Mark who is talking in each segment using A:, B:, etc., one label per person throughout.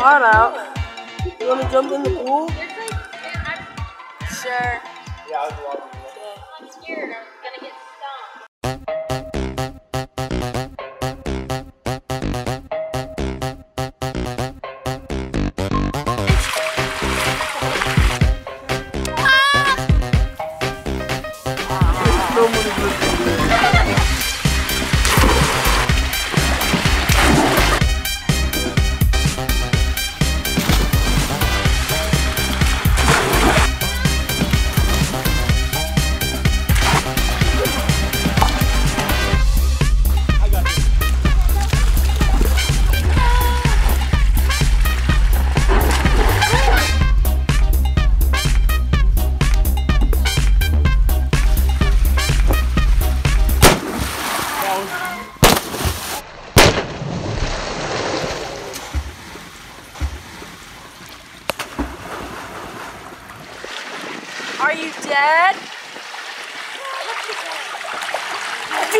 A: hot out. You want to jump in the pool?
B: Sure.
C: Yeah, I was watching.
B: Yeah. I'm
A: scared.
B: Are you dead? I'm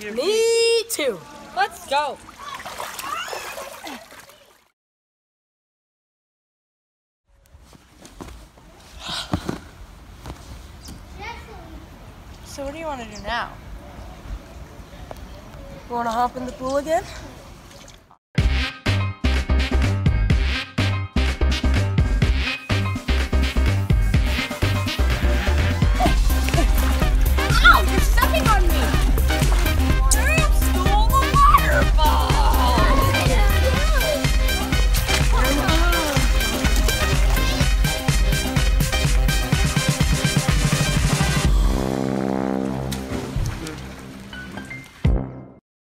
B: Me too. Let's go. So what do you want to do now?
A: You want to hop in the pool again?